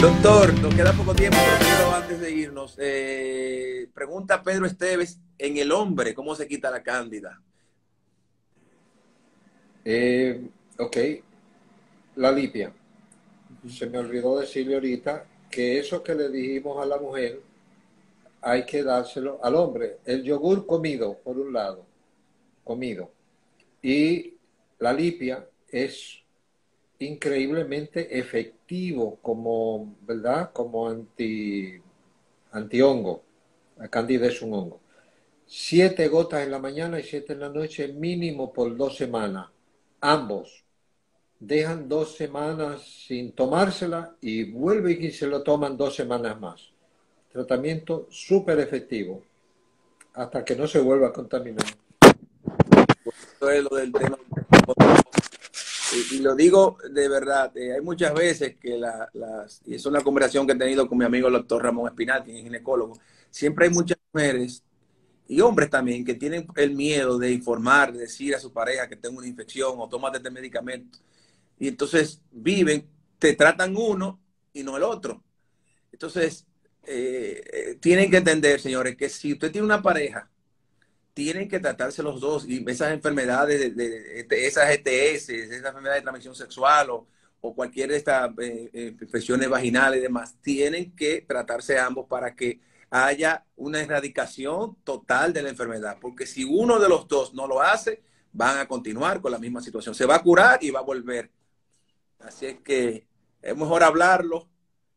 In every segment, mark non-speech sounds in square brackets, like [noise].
Doctor, nos queda poco tiempo, pero antes de irnos, eh, pregunta Pedro Esteves, en el hombre, ¿cómo se quita la cándida? Eh, ok, la lipia. Se me olvidó decirle ahorita que eso que le dijimos a la mujer hay que dárselo al hombre. El yogur comido, por un lado, comido. Y la lipia es increíblemente efectivo como, ¿verdad? Como anti, antihongo. La cándida es un hongo. Siete gotas en la mañana y siete en la noche, mínimo por dos semanas. Ambos. Dejan dos semanas sin tomársela y vuelven y se lo toman dos semanas más. Tratamiento súper efectivo. Hasta que no se vuelva a contaminar. Y, lo digo de verdad, eh, hay muchas veces que las, y es una conversación que he tenido con mi amigo el doctor Ramón Espinal, que es ginecólogo, siempre hay muchas mujeres y hombres también que tienen el miedo de informar, de decir a su pareja que tengo una infección o tómate este medicamento. Y entonces viven, te tratan uno y no el otro. Entonces, eh, eh, tienen que entender, señores, que si usted tiene una pareja tienen que tratarse los dos y esas enfermedades, de, esas ETS, esas enfermedades de transmisión sexual o, cualquier de estas eh, eh, infecciones vaginales y demás, tienen que tratarse ambos para que haya una erradicación total de la enfermedad. Porque si uno de los dos no lo hace, van a continuar con la misma situación. Se va a curar y va a volver. Así es que es mejor hablarlo,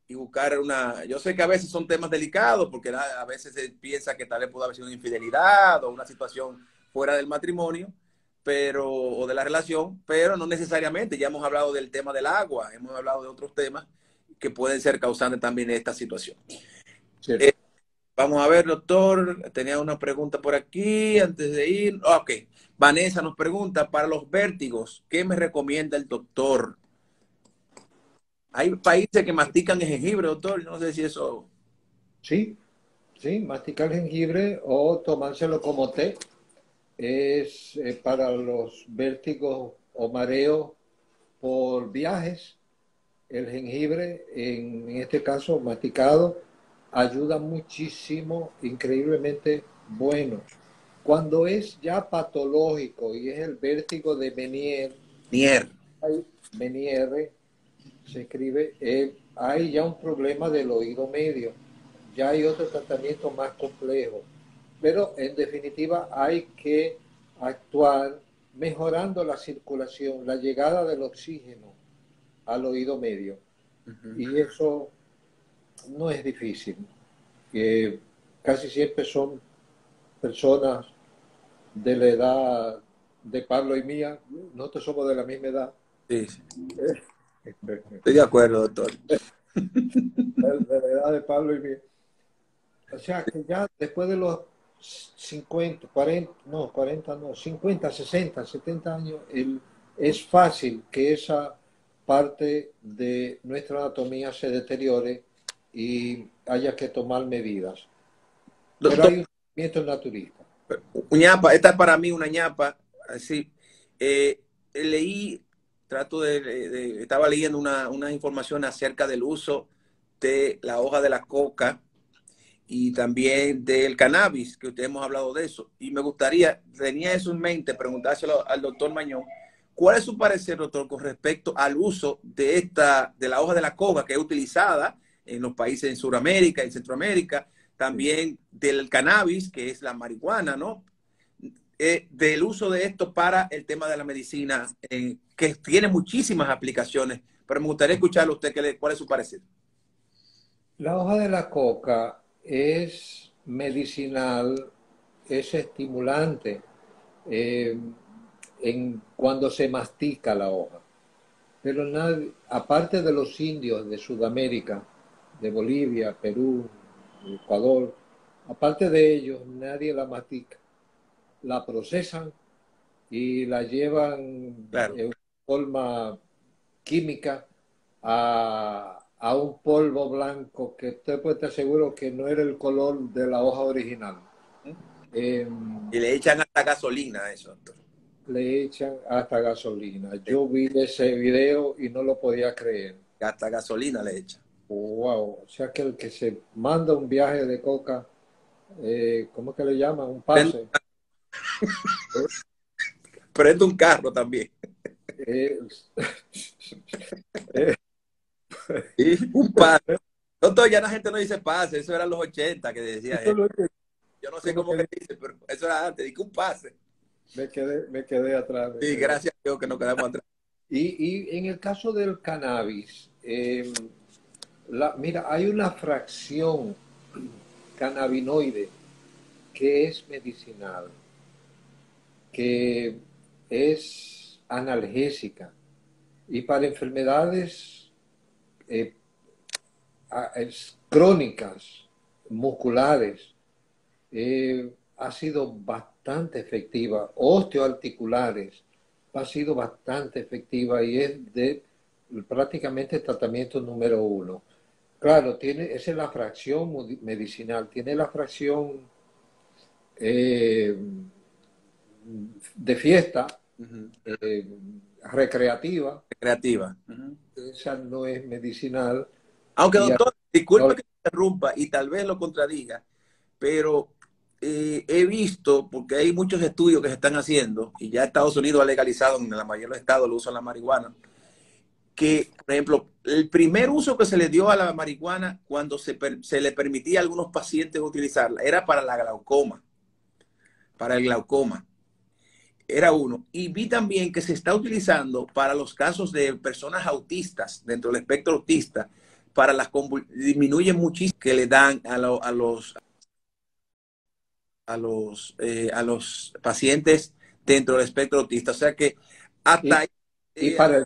y buscar una... Yo sé que a veces son temas delicados porque a veces se piensa que tal vez pudo haber sido una infidelidad o una situación fuera del matrimonio, pero o de la relación, pero no necesariamente. Ya hemos hablado del tema del agua, hemos hablado de otros temas que pueden ser causantes también de esta situación. Eh, vamos a ver, doctor, tenía una pregunta por aquí antes de ir. Ok, Vanessa nos pregunta, para los vértigos, ¿qué me recomienda el doctor? Hay países que mastican el jengibre, doctor. No sé si eso. Sí, sí, masticar jengibre o tomárselo como té es eh, para los vértigos o mareos por viajes. El jengibre, en, en este caso masticado, ayuda muchísimo, increíblemente bueno. Cuando es ya patológico y es el vértigo de Menier, Menier, Menier se escribe, eh, hay ya un problema del oído medio, ya hay otro tratamiento más complejo, pero en definitiva hay que actuar mejorando la circulación, la llegada del oxígeno al oído medio. Y eso no es difícil. casi siempre son personas de la edad de Pablo y mía, nosotros somos de la misma edad. Sí. Estoy de acuerdo, doctor. De la edad de Pablo y mí. O sea, que ya después de los 50, 40, no, 40, no, 50, 60, 70 años, el, es fácil que esa parte de nuestra anatomía se deteriore y haya que tomar medidas. Pero hay un tratamiento naturista. ñapa, esta es para mí una ñapa, así. Eh, leí trato de, estaba leyendo una, una, información acerca del uso de la hoja de la coca y también del cannabis, que ustedes hemos hablado de eso. Y me gustaría, tenía eso en mente, preguntárselo al doctor Mañón, ¿cuál es su parecer, doctor, con respecto al uso de esta, de la hoja de la coca que es utilizada en los países en Sudamérica, en Centroamérica, también del cannabis, que es la marihuana, ¿no? Eh, del uso de esto para el tema de la medicina, eh, que tiene muchísimas aplicaciones, pero me gustaría escucharle a usted que cuál es su parecer. La hoja de la coca es medicinal, es estimulante eh, en, cuando se mastica la hoja. Pero aparte de los indios de Sudamérica, de Bolivia, Perú, Ecuador, aparte de ellos, nadie la mastica la procesan y la llevan en forma química a, un polvo blanco que usted puede estar seguro que no era el color de la hoja original. Em, y le echan hasta gasolina a eso. Le echan hasta gasolina. Yo vi ese video y no lo podía creer. Hasta gasolina le echan. Wow, o sea que el que se manda un viaje de coca, eh, ¿cómo que le llaman? Un pase. Prende un carro también. Eh, [laughs] un pase. Doctor, ya la gente no dice pase, eso era los 80 que decía. Yo no sé cómo que dice, pero eso era antes, dije un pase. Me quedé, me quedé atrás. sí, gracias a Dios que nos quedamos atrás. Y, y en el caso del cannabis, eh, la, mira, hay una fracción cannabinoide que es medicinal, que es analgésica y para enfermedades eh, crónicas, musculares, eh, ha sido bastante efectiva, osteoarticulares, ha sido bastante efectiva y es de prácticamente el tratamiento número uno. Claro, tiene, esa es la fracción medicinal, tiene la fracción eh, de fiesta, eh, recreativa. Recreativa. Esa no es medicinal. Aunque, doctor, disculpe que me interrumpa y tal vez lo contradiga, pero eh, he visto, porque hay muchos estudios que se están haciendo, y ya Estados Unidos ha legalizado en la mayoría de los estados el uso de la marihuana, que, por ejemplo, el primer uso que se le dio a la marihuana cuando se, le permitía a algunos pacientes utilizarla era para la glaucoma, para el glaucoma. Era uno. Y vi también que se está utilizando para los casos de personas autistas, dentro del espectro autista, para las disminuye muchísimo que le dan a, a los a los eh, a los pacientes dentro del espectro autista. O sea que hasta ahí, y para el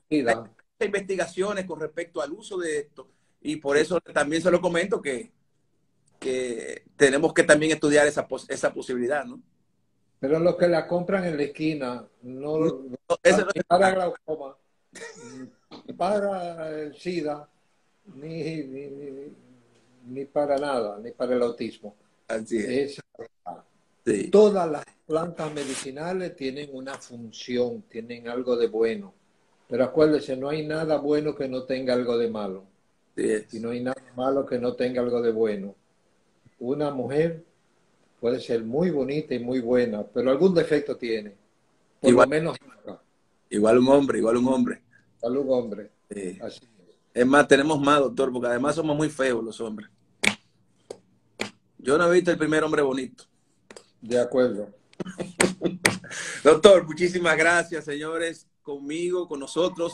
investigaciones con respecto al uso de esto y por eso también se lo comento que, que tenemos que también estudiar esa, esa posibilidad, ¿no? Pero los que la compran en la esquina, no, para glaucoma, para el SIDA, ni, ni, para nada, ni para el autismo. Así es. Todas las plantas medicinales tienen una función, tienen algo de bueno. Pero acuérdese, no hay nada bueno que no tenga algo de malo. Y no hay nada malo que no tenga algo de bueno. Una mujer puede ser muy bonita y muy buena, pero algún defecto tiene. Por igual, lo menos. Igual un hombre, igual un hombre. Igual un hombre. es. más, tenemos más, doctor, porque además somos muy feos los hombres. Yo no he visto el primer hombre bonito. De acuerdo. [laughs] doctor, muchísimas gracias, señores conmigo, con nosotros.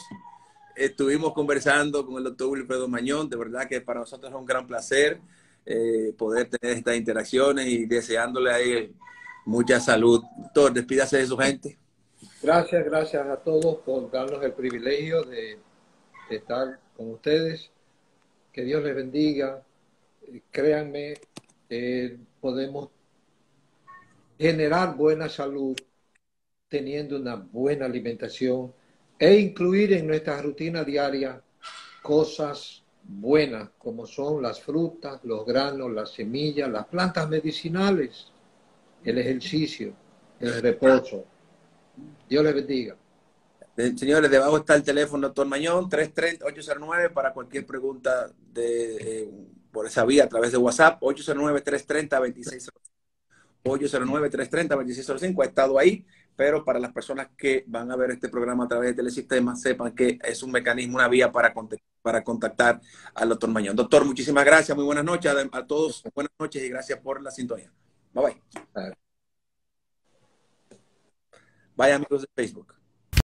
Estuvimos conversando con el doctor Wilfredo Mañón, de verdad que para nosotros es un gran placer eh, poder tener estas interacciones y deseándole a él mucha salud. Doctor, despídase de su gente. Gracias, gracias a todos por darnos el privilegio de, estar con ustedes. Que Dios les bendiga. Créanme, podemos generar buena salud teniendo una buena alimentación e incluir en nuestra rutina diaria cosas buenas como son las frutas, los granos, las semillas, las plantas medicinales, el ejercicio, el reposo. Dios les bendiga. Eh, señores, debajo está el teléfono, doctor Mañón, 330-809 para cualquier pregunta de, eh, por esa vía a través de WhatsApp, 809-330-2605. 809-330-2605. Ha estado ahí pero para las personas que van a ver este programa a través de Telesistema, sepan que es un mecanismo, una vía para, para contactar al doctor Mañón. Doctor, muchísimas gracias, muy buenas noches a, todos, buenas noches y gracias por la sintonía. Bye bye. Vaya amigos de Facebook.